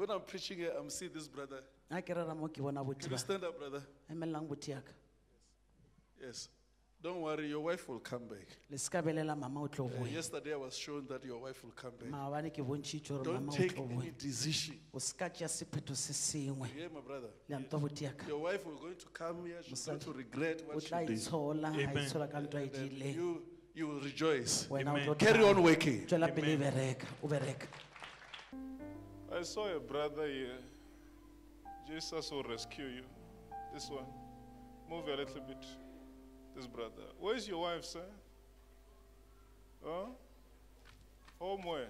When I'm preaching here, I'm seeing this brother. a ke rera mo ke bona Can you botsiba stand up, brother? emelang botiaka Yes. Don't worry, your wife will come back. le seka belela mama o tlo Uh, boya yesterday I was shown that your wife will come back. maabane ke bontšhitše gore Don't mama o take tlo any boya decision. o seka tšea sephetho se sengwe You hear my brother? le a ntwa botiaka Your wife will going to come here. She's going to regret o what she tla did. itshola a Amen. itshola ka ntwa e Then diileng you, you will rejoice. wena o Amen. tlo Carry thaba. on working. tswela pele e bereka o bereka I saw a brother here. Jesus will rescue you. This one. Move a little bit. This brother. Where's your wife, sir? Huh? Home where?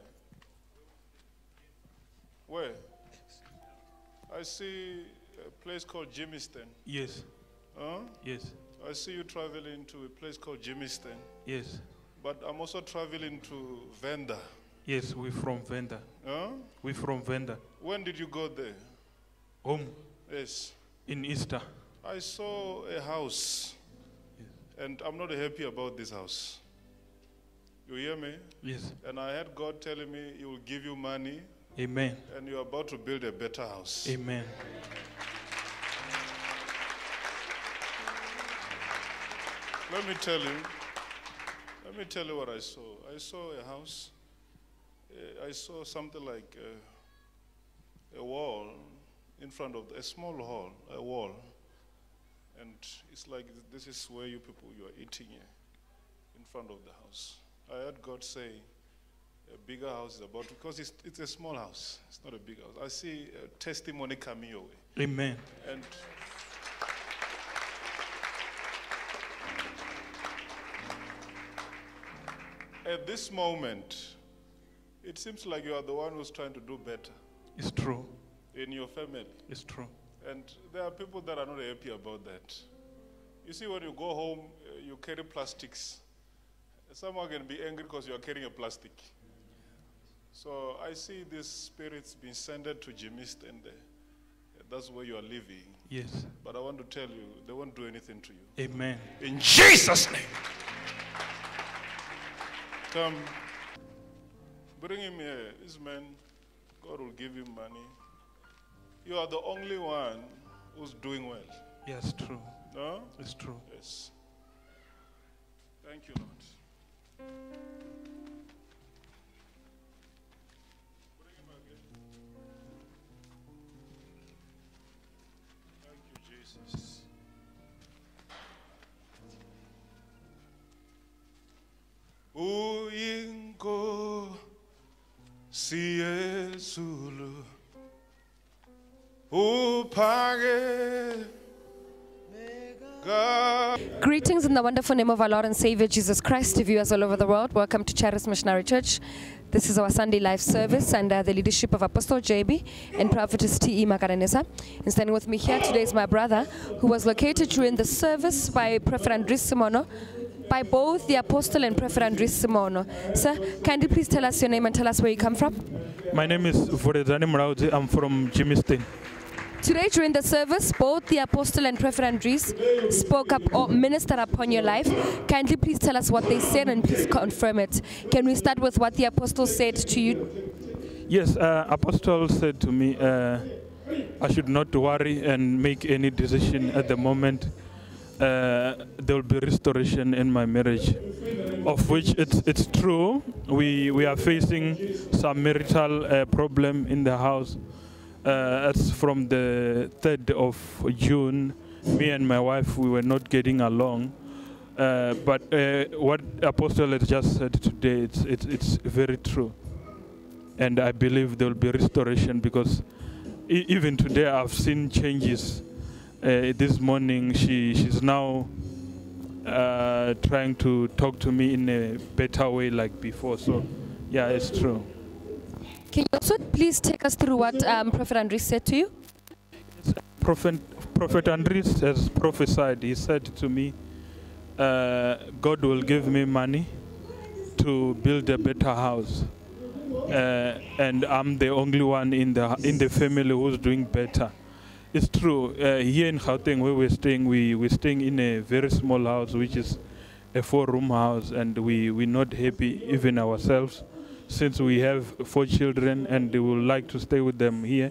Where? I see a place called Germiston. Yes, Huh? yes, I see you traveling to a place called Germiston. yes, But I'm also traveling to Venda. Yes. we're from Venda. Huh? We from Venda. When did you go there? Home Yes. in Easter. I saw a house, and I'm not happy about this house. You hear me? Yes. And I had God telling me He will give you money, Amen. and you're about to build a better house. Amen. Let me tell you. Let me tell you what I saw. I saw a house. Uh, I saw something like uh, a wall in front of a small hall, a wall, and it's like this is where you people you are eating here, in front of the house. I heard God say, a bigger house is about because it's it's a small house. It's not a big house. I see a testimony coming your way, Amen. and. At this moment, it seems like you are the one who's trying to do better It's true. in your family. It's true. And there are people that are not happy about that. You see, when you go home, uh, you carry plastics. Someone can be angry because you are carrying a plastic. So I see these spirits being sent to Jimist, and uh, that's where you are living. Yes. But I want to tell you, they won't do anything to you. Amen. In Jesus' name. Come. Bring him here. This man, God will give him money. You are the only one who's doing well. Yes, true. No? It's true. Yes. Thank you, Lord. Bring Greetings in the wonderful name of our Lord and Savior Jesus Christ to viewers all over the world. Welcome to Charis Missionary Church. This is our Sunday life service under the leadership of Apostle JB and Prophetess T.E. Makananisa. And standing with me here today is my brother who was located during the service by Prophet Andres Semono, by both the Apostle and Prophet Andres Semono. Sir, kindly please tell us your name and tell us where you come from? My name is Voredani Mrauzi. I'm from Germiston. Today during the service, both the Apostle and Prophet Andres spoke up or ministered upon your life. Kindly please tell us what they said and please confirm it. Can we start with what the Apostle said to you? Yes, uh, Apostle said to me, uh, I should not worry and make any decision at the moment. Uh, there will be restoration in my marriage, of which it's, it's true. We, we are facing some marital uh, problem in the house. Uh, as from the 3rd of June, me and my wife, we were not getting along. Uh, but uh, what Apostle has just said today, it's, it's, it's very true and I believe there will be restoration because e- even today I've seen changes. Uh, this morning she she's now uh, trying to talk to me in a better way like before. So yeah, it's true. Can you also please take us through what um, Prophet Andres said to you? Prophet Prophet Andres has prophesied. He said to me, uh, "God will give me money to build a better house." uh, and I'm the only one in the in the family who's doing better. It's true. Uh, here in Gauteng, where we're staying, we we're staying in a very small house, which is a four-room house, and we we're not happy even ourselves. since we have four children and we would like to stay with them here.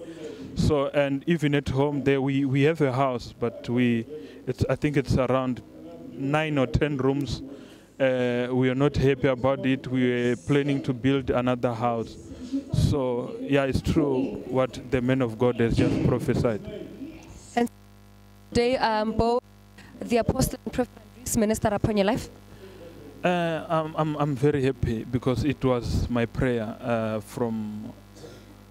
So and even at home there we, we have a house, but we it's I think it's around nine or ten rooms. Uh, we are not happy about it. We are planning to build another house. So yeah, it's true what the man of God has just prophesied. Today, um, both the apostle and prophet Andres ministered upon your life. Uh, I'm, I'm, I'm very happy because it was my prayer uh, from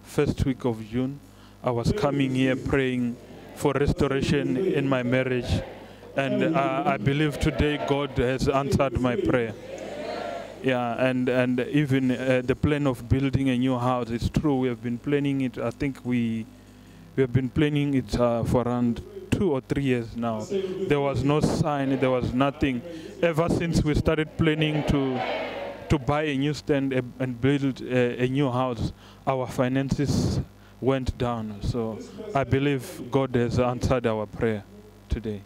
first week of June. I was coming here praying for restoration in my marriage, and uh, I believe today God has answered my prayer. Yeah, and and even uh, the plan of building a new house. It's true. We have been planning it. I think we we have been planning it uh, for around two or three years now. There was no sign. There was nothing. Ever since we started planning to to buy a new stand and- build a, a new house, our finances went down. So I believe God has answered our prayer today.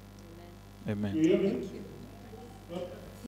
Amen.